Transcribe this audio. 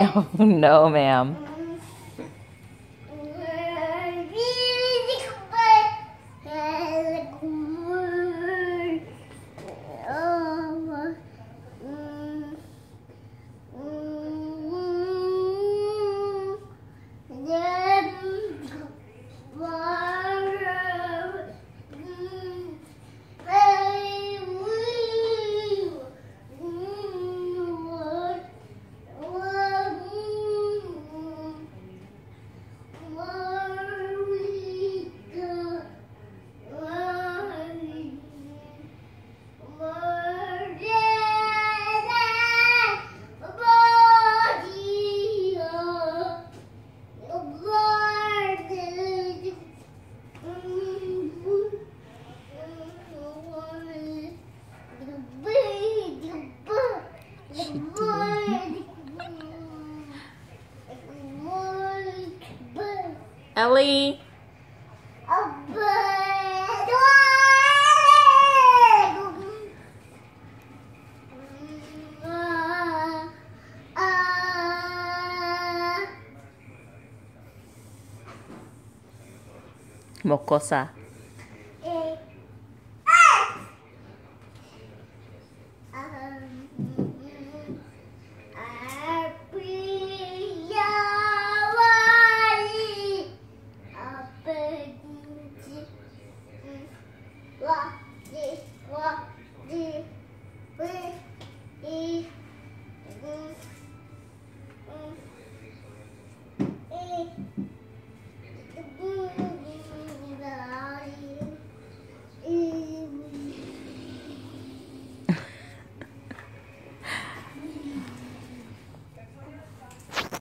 Oh, no, ma'am. Ellie. Mokosa.